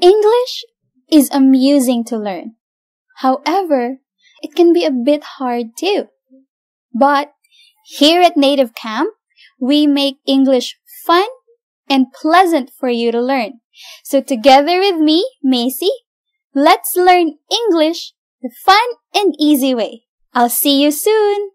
English is amusing to learn. However, it can be a bit hard too. But here at Native Camp, we make English fun and pleasant for you to learn. So together with me, Macy, let's learn English the fun and easy way. I'll see you soon.